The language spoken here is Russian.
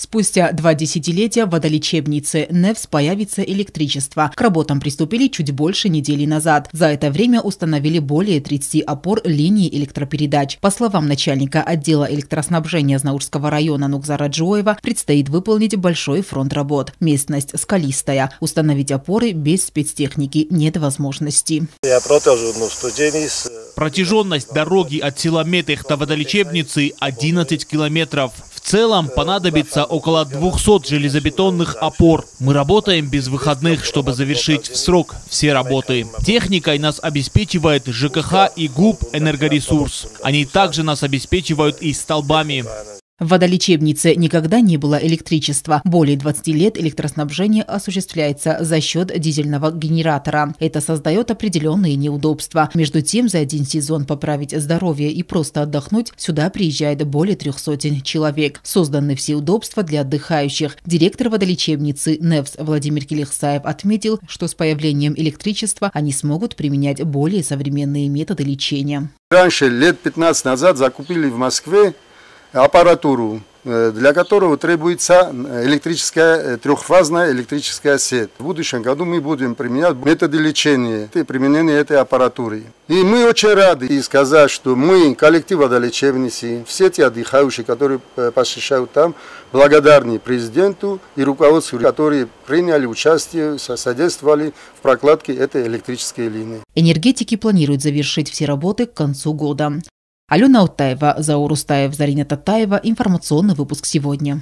Спустя два десятилетия в водолечебнице НЕВС появится электричество. К работам приступили чуть больше недели назад. За это время установили более 30 опор линии электропередач. По словам начальника отдела электроснабжения Знаурского района Нукзара Джоева, предстоит выполнить большой фронт работ. Местность скалистая. Установить опоры без спецтехники нет возможности. Протяженность дороги от села Метех до водолечебницы 11 километров. В целом понадобится около 200 железобетонных опор. Мы работаем без выходных, чтобы завершить в срок все работы. Техникой нас обеспечивает ЖКХ и ГУП «Энергоресурс». Они также нас обеспечивают и столбами. В водолечебнице никогда не было электричества. Более 20 лет электроснабжение осуществляется за счет дизельного генератора. Это создает определенные неудобства. Между тем, за один сезон поправить здоровье и просто отдохнуть сюда приезжает более трех сотен человек. Созданы все удобства для отдыхающих. Директор водолечебницы НЕВС Владимир Келихсаев отметил, что с появлением электричества они смогут применять более современные методы лечения. Раньше, лет 15 назад, закупили в Москве аппаратуру, э, для которого требуется электрическая, э, трехфазная электрическая сеть. В будущем году мы будем применять методы лечения и применения этой аппаратуры. И мы очень рады и сказать, что мы, коллектив водолечебницы, все те отдыхающие, которые э, посещают там, благодарны президенту и руководству, которые приняли участие, содействовали в прокладке этой электрической линии. Энергетики планируют завершить все работы к концу года. Алена Утаева, Заур Устаев, Зарина Татаева. Информационный выпуск сегодня.